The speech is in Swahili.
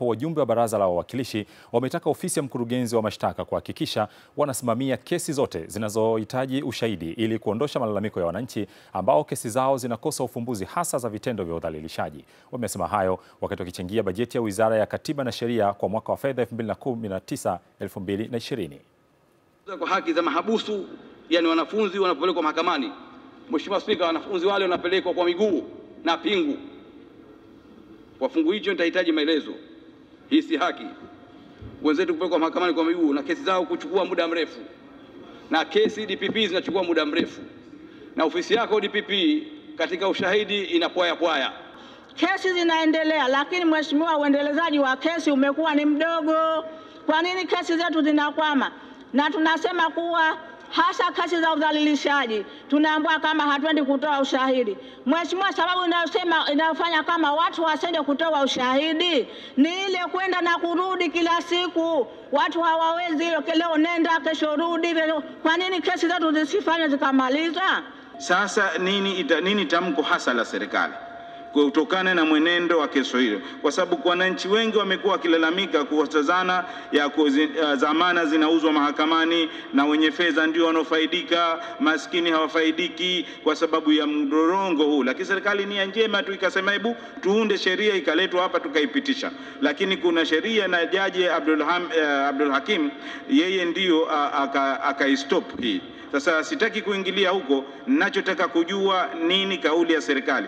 Wajumbe wa baraza la wawakilishi wametaka ofisi ya mkurugenzi wa mashtaka kuhakikisha wanasimamia kesi zote zinazohitaji ushahidi ili kuondosha malalamiko ya wananchi ambao kesi zao zinakosa ufumbuzi hasa za vitendo vya udhalilishaji. Wamesema hayo wakati wakichangia bajeti ya Wizara ya Katiba na Sheria kwa mwaka wa fedha 2019 2020. Kwa haki za mahabusu, yani wanafunzi wanapelekwa mahakamani. Mheshimiwa Spika, wanafunzi wale wanapelekwa kwa miguu na pingu. Kwa fungu hicho nitahitaji maelezo. Hii si haki. Wenzetu kupelekwa mahakamani kwa miguu na kesi zao kuchukua muda mrefu, na kesi DPP zinachukua muda mrefu, na ofisi yako DPP katika ushahidi inapwaya pwaya. Kesi zinaendelea, lakini mheshimiwa, uendelezaji wa kesi umekuwa ni mdogo. Kwa nini kesi zetu zinakwama? Na tunasema kuwa hasa kasi za udhalilishaji tunaambiwa kama hatuendi kutoa ushahidi. Mheshimiwa, sababu inayosema inayofanya kama watu wasende kutoa ushahidi ni ile kwenda na kurudi kila siku. Watu hawawezi hilo, leo nenda kesho rudi. Kwa nini kesi zetu zisifanywe zikamaliza? Sasa nini, ita, nini tamko hasa la serikali kutokana na mwenendo wa kesho hiyo, kwa sababu wananchi wengi wamekuwa wakilalamika kuwatazana ya uh, dhamana zinauzwa mahakamani na wenye fedha ndio wanaofaidika, maskini hawafaidiki kwa sababu ya mdorongo huu. Lakini serikali nia njema tu ikasema, hebu tuunde sheria, ikaletwa hapa tukaipitisha, lakini kuna sheria na Jaji Abdul, Ham, uh, Abdul Hakim yeye ndio uh, akaistop aka hii. Sasa sitaki kuingilia huko, ninachotaka kujua nini kauli ya serikali.